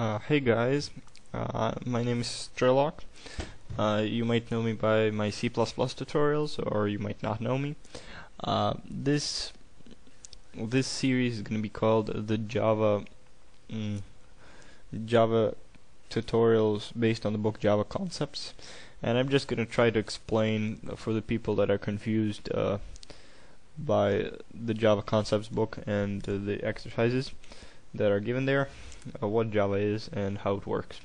Uh, hey guys, uh, my name is Strelok. Uh, you might know me by my C++ tutorials, or you might not know me. Uh, this this series is going to be called the Java mm, Java tutorials based on the book Java Concepts, and I'm just going to try to explain for the people that are confused uh, by the Java Concepts book and the exercises that are given there uh, what Java is and how it works.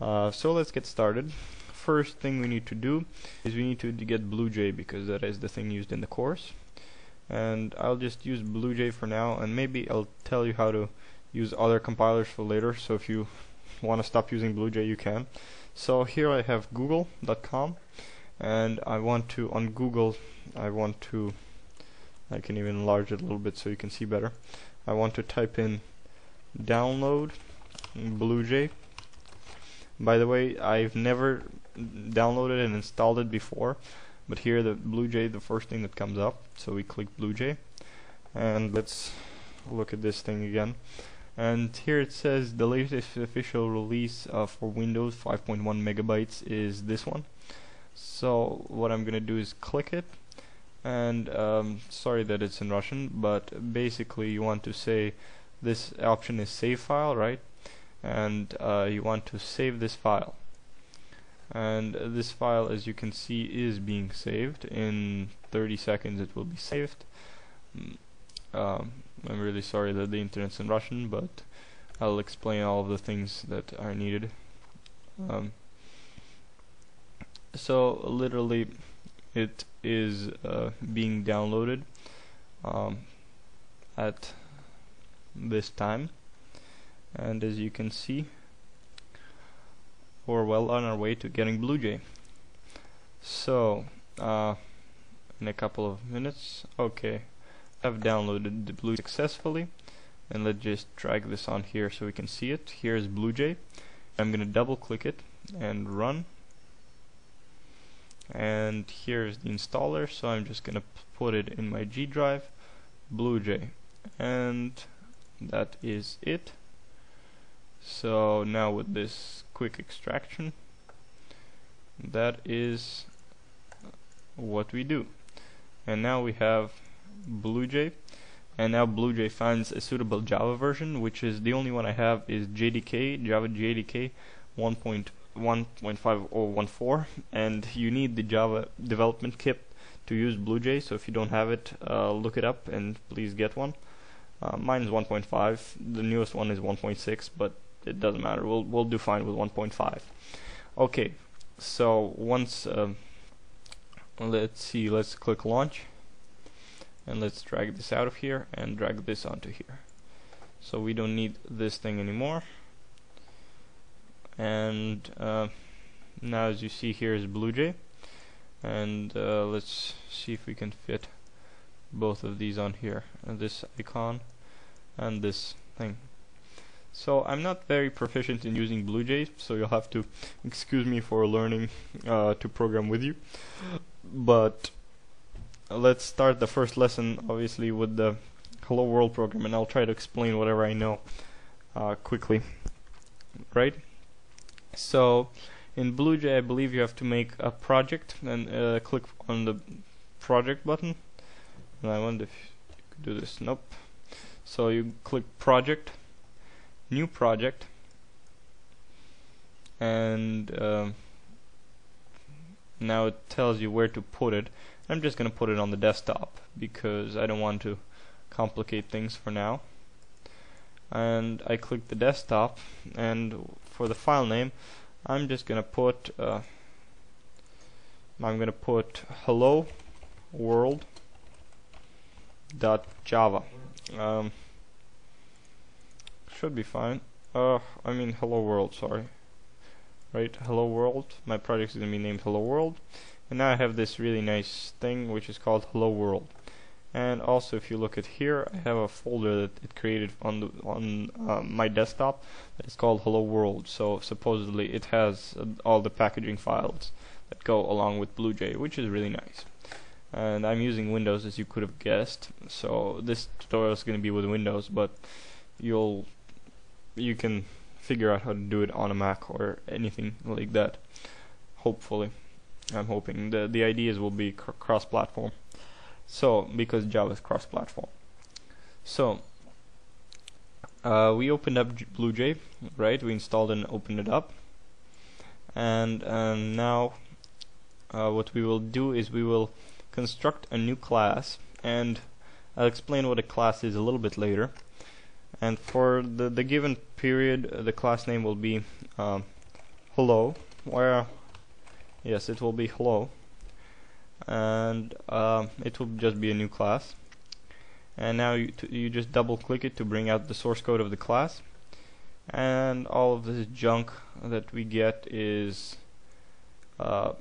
Uh, so let's get started. First thing we need to do is we need to get BlueJ because that is the thing used in the course. And I'll just use BlueJ for now and maybe I'll tell you how to use other compilers for later so if you want to stop using BlueJ you can. So here I have google.com and I want to on Google I want to I can even enlarge it a little bit so you can see better. I want to type in download BlueJ. By the way, I've never downloaded and installed it before, but here the BlueJ the first thing that comes up. So we click BlueJ, and let's look at this thing again. And here it says the latest official release uh, for Windows 5.1 megabytes is this one. So what I'm gonna do is click it, and um, sorry that it's in Russian, but basically you want to say this option is save file right? And uh, you want to save this file. And this file as you can see is being saved. In 30 seconds it will be saved. Mm, um, I'm really sorry that the internet's in Russian but I'll explain all of the things that are needed. Um, so literally it is uh, being downloaded um, at this time. And as you can see we're well on our way to getting BlueJ so uh, in a couple of minutes okay I've downloaded the Blue successfully. And let's just drag this on here so we can see it. Here's BlueJ I'm gonna double click it and run. And here's the installer so I'm just gonna put it in my G drive BlueJ and that is it. So now with this quick extraction that is what we do. And now we have BlueJ and now BlueJ finds a suitable Java version which is the only one I have is JDK Java JDK 1.1.5014 and you need the Java development kit to use BlueJ so if you don't have it uh, look it up and please get one uh, mine is 1.5. The newest one is 1.6, but it doesn't matter. We'll we'll do fine with 1.5. Okay, so once um, let's see, let's click launch, and let's drag this out of here and drag this onto here. So we don't need this thing anymore. And uh, now, as you see here is BlueJ, and uh, let's see if we can fit both of these on here this icon and this thing. So I'm not very proficient in using BlueJ so you'll have to excuse me for learning uh, to program with you. But let's start the first lesson obviously with the hello world program and I'll try to explain whatever I know uh, quickly. Right? So in BlueJ I believe you have to make a project and uh, click on the project button and I wonder if you could do this. Nope. So you click project, new project, and um, now it tells you where to put it. I'm just gonna put it on the desktop because I don't want to complicate things for now. And I click the desktop, and for the file name, I'm just gonna put uh, I'm gonna put hello world dot java. Um, should be fine. Uh, I mean hello world sorry. Right hello world. My project is gonna be named hello world. And now I have this really nice thing which is called hello world. And also if you look at here I have a folder that it created on the on uh, my desktop that is called hello world. So supposedly it has uh, all the packaging files that go along with BlueJ which is really nice and I'm using Windows as you could have guessed so this tutorial is going to be with Windows but you'll you can figure out how to do it on a Mac or anything like that. Hopefully, I'm hoping the the ideas will be cr cross-platform. So because Java is cross-platform. So uh, we opened up BlueJ, right? We installed and opened it up, and um, now uh, what we will do is we will construct a new class, and I'll explain what a class is a little bit later. And for the the given period, uh, the class name will be um, hello. Where yes, it will be hello, and um, it will just be a new class and now you, you just double click it to bring out the source code of the class and all of this junk that we get is uh,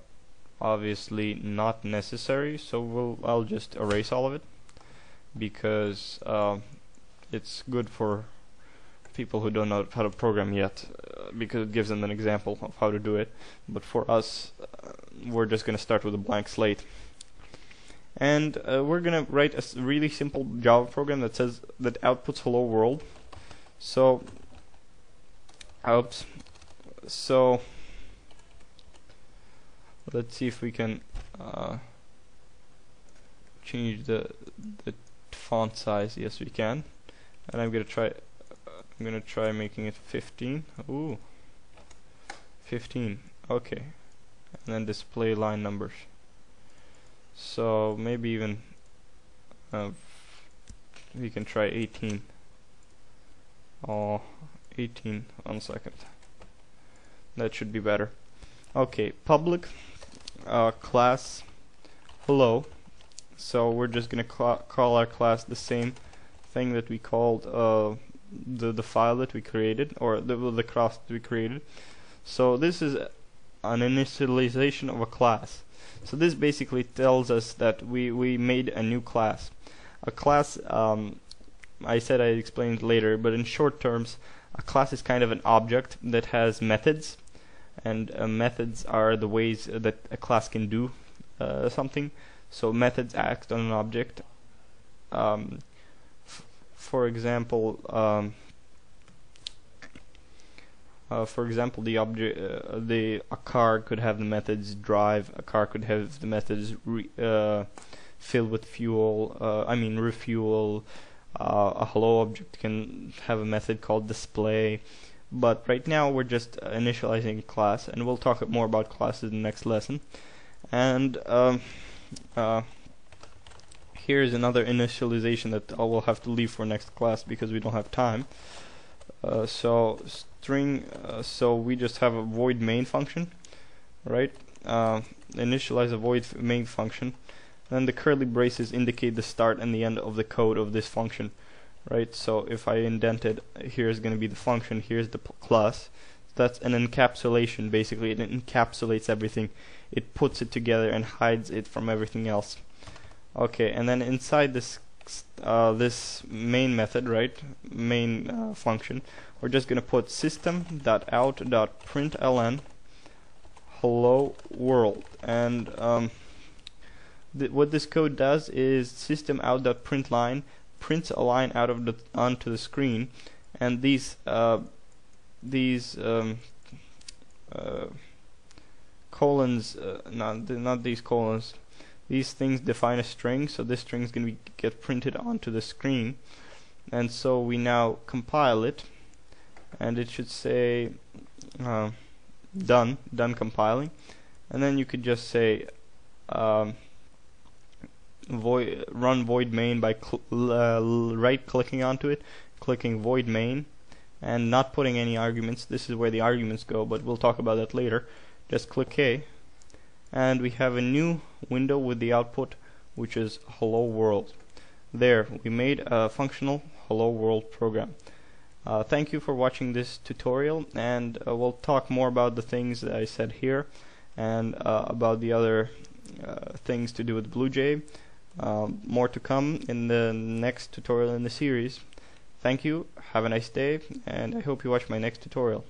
obviously not necessary so we'll I'll just erase all of it because uh, it's good for people who don't know how to program yet uh, because it gives them an example of how to do it. But for us uh, we're just gonna start with a blank slate. And uh, we're gonna write a really simple Java program that says that outputs hello world. So oops. So let's see if we can uh, change the the font size. Yes we can. And I'm gonna try I'm gonna try making it 15 ooh. 15 okay. And then display line numbers. So maybe even uh, we can try 18 or 18 one second. That should be better. Okay public uh, class hello so we're just gonna call our class the same thing that we called uh, the the file that we created or the the class that we created. So this is an initialization of a class. So this basically tells us that we, we made a new class. A class, um, I said I explained later, but in short terms, a class is kind of an object that has methods, and uh, methods are the ways that a class can do uh, something. So methods act on an object. Um, for example, um, uh, for example, the object, uh, the a car could have the methods drive. A car could have the methods re, uh, fill with fuel. Uh, I mean refuel. A hello object can have a method called display. But right now we're just initializing a class, and we'll talk more about classes in the next lesson. And um, uh, here's another initialization that I will have to leave for next class because we don't have time. Uh, so string uh, so we just have a void main function right uh, initialize a void main function then the curly braces indicate the start and the end of the code of this function right? So if I indent it here's going to be the function here's the class. That's an encapsulation basically. It encapsulates everything. It puts it together and hides it from everything else. Okay and then inside this uh, this main method, right, main uh, function, we're just going to put system.out.println hello world. And um, th what this code does is system system.out.println prints a line out of the onto the screen, and these uh, these um, uh, colons, uh, not not these colons these things define a string so this string is going to get printed onto the screen. And so we now compile it and it should say uh, done done compiling. And then you could just say um, void run void main by uh, right clicking onto it clicking void main and not putting any arguments. This is where the arguments go but we'll talk about that later. Just click K and we have a new window with the output which is hello world. There we made a functional hello world program. Uh, thank you for watching this tutorial and uh, we'll talk more about the things that I said here and uh, about the other uh, things to do with BlueJ um, more to come in the next tutorial in the series. Thank you. Have a nice day and I hope you watch my next tutorial